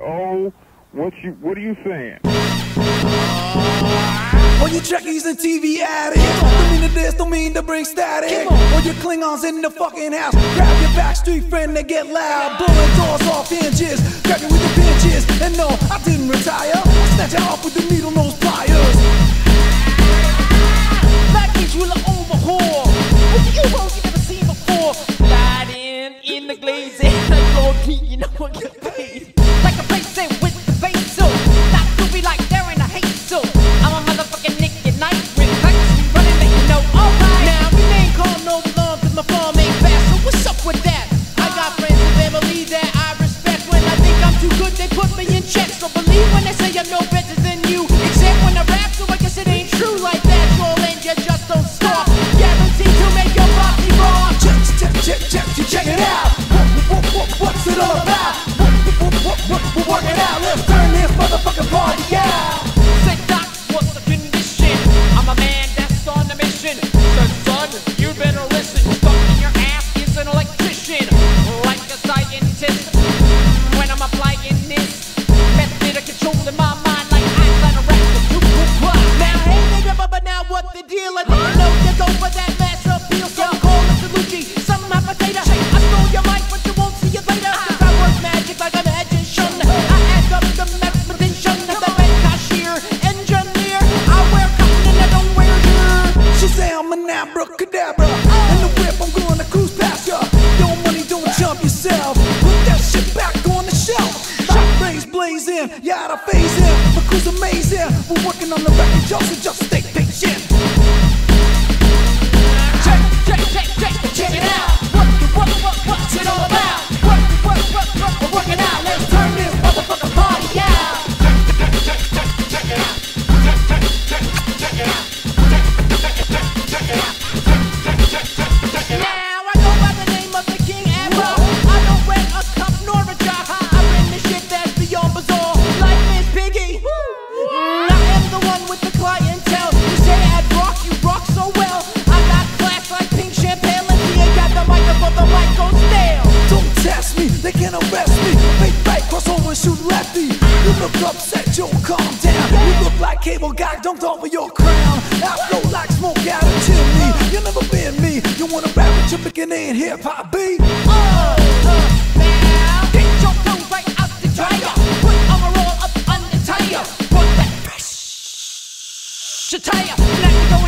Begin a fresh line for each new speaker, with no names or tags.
Oh, what you what are you saying?
All you Trekkies and TV addicts Don't mean to this, don't mean to bring static. All you Klingons in the fucking house Grab your backstreet friend, they get loud. Blowing doors off hinges Grab you with the pinches And no, I didn't retire. I snatch you off with the needle
they know. All right now we ain't calling no one my fall made fast so what's up with that? I got friends and family that I respect. When i think i'm too good they put me in check. So believe when they say I'm no better
motherfucking party out abracadabra. In the whip, I'm gonna cruise past ya. Your money, don't jump yourself. Put that shit back on the shelf. Shot rays blazing, yeah, I phase in. My crew's amazing. We're working on the record, y'all, so just stay
You
look upset, yo, calm down You look like cable guy dunked over your crown flow like smoke out a chimney You never been me You wanna rap with your beginning hip-hop beat
Oh, now get your clothes right out the dryer. Put 'em all up on the tire. Put that fresh attire.